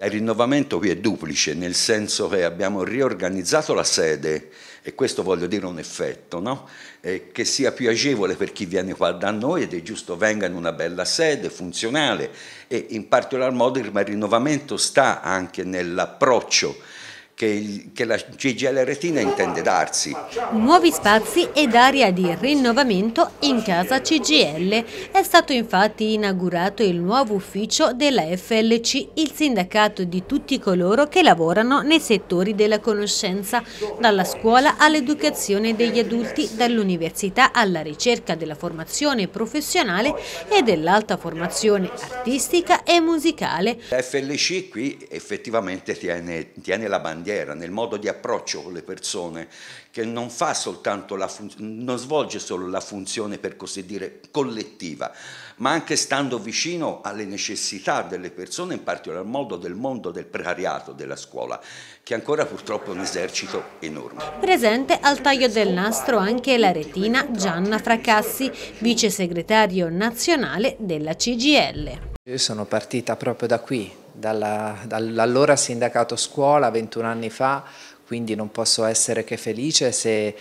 Il rinnovamento qui è duplice, nel senso che abbiamo riorganizzato la sede e questo voglio dire un effetto, no? eh, che sia più agevole per chi viene qua da noi ed è giusto venga in una bella sede funzionale e in particolar modo il rinnovamento sta anche nell'approccio che, che, la CGL Retina intende darsi. Nuovi spazi ed area di rinnovamento in casa CGL. È stato infatti inaugurato il nuovo ufficio della FLC, il sindacato di tutti coloro che lavorano nei settori della conoscenza, dalla scuola all'educazione degli adulti, dall'università alla ricerca della formazione professionale e dell'alta formazione artistica e musicale. La FLC qui effettivamente tiene, tiene la bandiera bandiera, nel modo di approccio con le persone, che non, fa soltanto la non svolge solo la funzione per così dire collettiva, ma anche stando vicino alle necessità delle persone, in particolar modo del mondo del precariato della scuola, che ancora purtroppo è un esercito enorme. Presente al taglio del nastro anche la retina Gianna Fracassi, vice segretario nazionale della CGL. Io sono partita proprio da qui, dall'allora sindacato scuola 21 anni fa, quindi non posso essere che felice se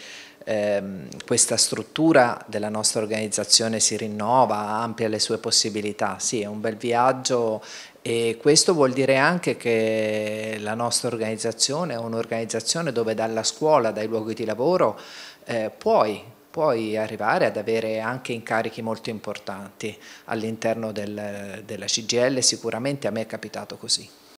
ehm, questa struttura della nostra organizzazione si rinnova, amplia le sue possibilità. Sì, è un bel viaggio e questo vuol dire anche che la nostra organizzazione è un'organizzazione dove dalla scuola, dai luoghi di lavoro, eh, puoi puoi arrivare ad avere anche incarichi molto importanti all'interno del, della CGL, sicuramente a me è capitato così.